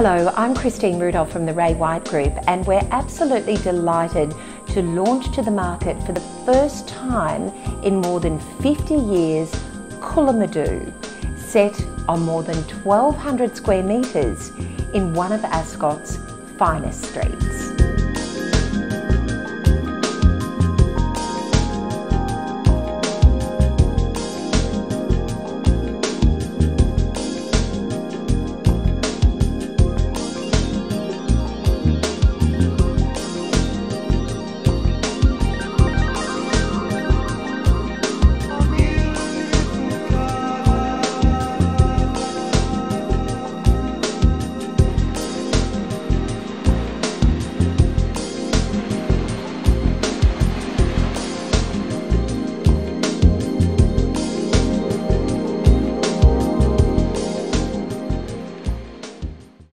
Hello, I'm Christine Rudolph from the Ray White Group, and we're absolutely delighted to launch to the market for the first time in more than 50 years Kulumadau, set on more than 1,200 square metres in one of Ascot's finest streets.